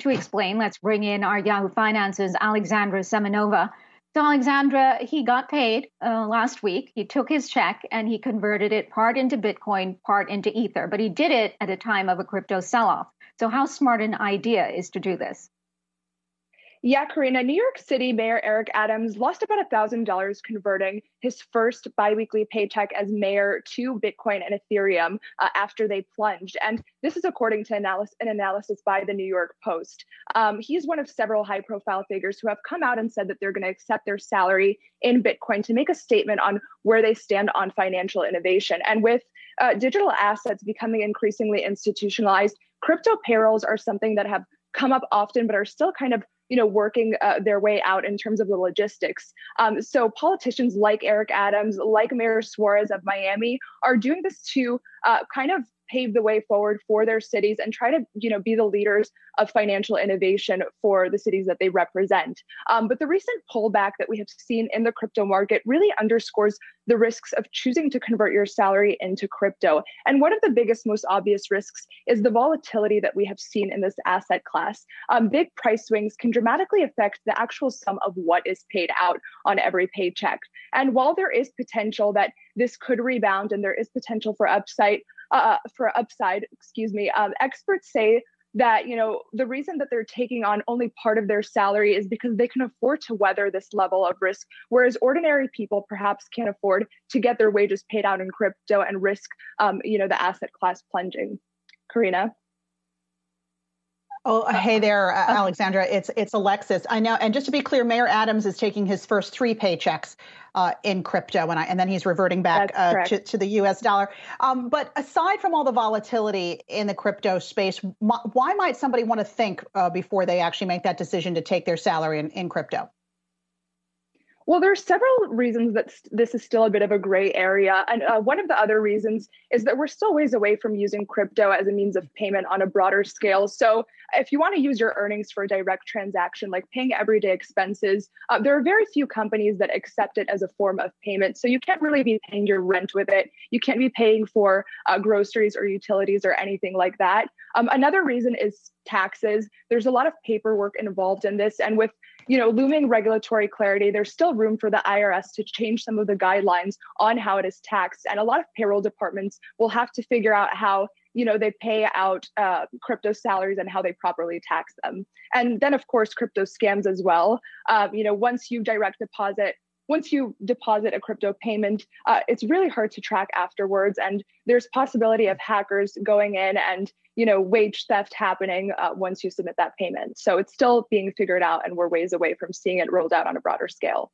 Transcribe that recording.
to explain, let's bring in our Yahoo Finance's Alexandra Semenova. So, Alexandra, he got paid uh, last week. He took his check and he converted it part into Bitcoin, part into Ether, but he did it at a time of a crypto sell off. So, how smart an idea is to do this? Yeah, Karina, New York City Mayor Eric Adams lost about $1,000 converting his first biweekly paycheck as mayor to Bitcoin and Ethereum uh, after they plunged. And this is according to analysis, an analysis by the New York Post. Um, he's one of several high profile figures who have come out and said that they're going to accept their salary in Bitcoin to make a statement on where they stand on financial innovation. And with uh, digital assets becoming increasingly institutionalized, crypto payrolls are something that have come up often, but are still kind of you know working uh, their way out in terms of the logistics. Um, so politicians like Eric Adams, like Mayor Suarez of Miami, are doing this to uh, kind of pave the way forward for their cities and try to you know be the leaders of financial innovation for the cities that they represent. Um, but the recent pullback that we have seen in the crypto market really underscores the risks of choosing to convert your salary into crypto. And one of the biggest most obvious risks is the volatility that we have seen in this asset class. Um, big price swings can dramatically affect the actual sum of what is paid out on every paycheck. And while there is potential that this could rebound and there is potential for upside uh, for upside, excuse me, um, experts say that you know the reason that they're taking on only part of their salary is because they can afford to weather this level of risk whereas ordinary people perhaps can't afford to get their wages paid out in crypto and risk um, you know the asset class plunging. Karina Oh, hey there, uh, Alexandra. It's it's Alexis. I know, and just to be clear, Mayor Adams is taking his first three paychecks uh, in crypto, and, I, and then he's reverting back uh, to, to, the U.S. dollar. Um, but aside from all the volatility in the crypto space, why might somebody want to think uh, before they actually make that decision to take their salary in, in crypto? Well, there are several reasons that this is still a bit of a gray area. And uh, one of the other reasons is that we're still ways away from using crypto as a means of payment on a broader scale. So, if you want to use your earnings for a direct transaction, like paying everyday expenses, uh, there are very few companies that accept it as a form of payment. So, you can't really be paying your rent with it. You can't be paying for uh, groceries or utilities or anything like that. Um, another reason is taxes. There's a lot of paperwork involved in this. And with you know, looming regulatory clarity, there's still room for the IRS to change some of the guidelines on how it is taxed. And a lot of payroll departments will have to figure out how you know they pay out uh, crypto salaries and how they properly tax them and then of course crypto scams as well um, you know once you direct deposit once you deposit a crypto payment, uh, it's really hard to track afterwards. And there's possibility of hackers going in and you know wage theft happening uh, once you submit that payment. So it's still being figured out, and we're ways away from seeing it rolled out on a broader scale.